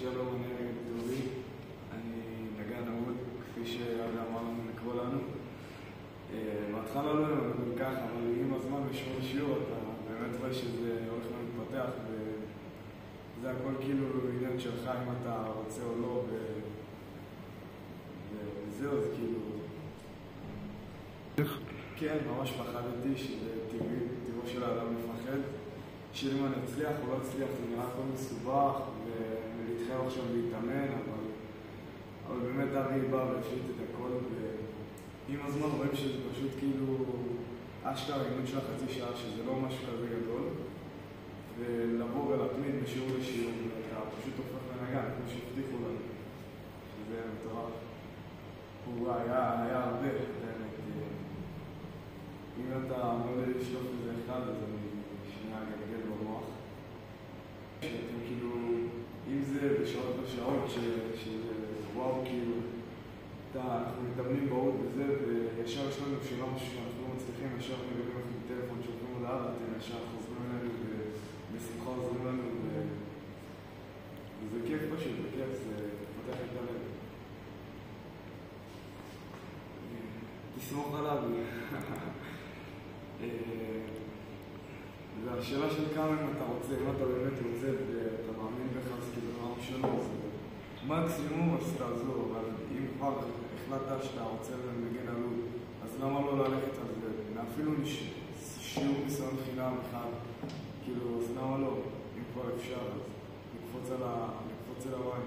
שלום, אני דובי, אני נגן אהוד, כפי שאבי אמר לנו לקרוא לנו. אה, בהתחלה לא הבנתי ככה, אבל עם הזמן בשביל שיעור אתה באמת רואה שזה הולך ומתפתח, וזה הכל כאילו עניין שלך אם אתה רוצה או לא, ו- וזהו, זה כאילו... כן, ממש פחדתי שזה טבעי, טבעו של האדם לפחד. שאם אני אצליח או לא אצליח, זה נראה הכל מסובך, ולהתחייב אבי בא והפשיט את הכל, ועם הזמן רואים שזה פשוט כאילו אשכרה אימון של החצי שעה, שזה לא משהו כזה גדול, ולבוא ולהתמיד משיעור לשיעור, ואתה פשוט הופך לנגן, כמו שהבטיחו לנו, שזה מטורף. הוא היה, היה הרבה, באמת. אם אתה אומר לי לשלוף איזה אחד, אז אני שנייה אגלגל במוח. שאתם כאילו, אם זה בשעות בשעות, שזה וואו, כאילו, אתה, אנחנו מתאמנים בהוד וזה, וישר יש לנו שאלה משהו שאנחנו לא מצליחים, ישר מגלים לכם טלפון, שולחים הודעה, ואתם ישר חוזרים אלינו, ובשמחה עוזרים לנו. וזה כיף פשוט, זה כיף, זה פותח את הלב. תסמוך עליו. והשאלה של כמה אם אתה רוצה, אם אתה באמת רוצה מקסימום אז תעזור, אבל אם כבר החלטת שאתה רוצה לנגן עלות, אז למה לא ללכת על זה? אפילו שיעור ניסיון חינם אחד, כאילו, אז למה לא? אם כבר אפשר, אז לקפוץ על הוואי.